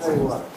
Very well.